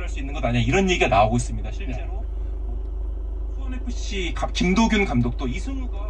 진출할 수 있는 것 아니야 이런 얘기가 나오고 있습니다. 실제로 네. 뭐 수원 FC 김도균 감독도 이승우가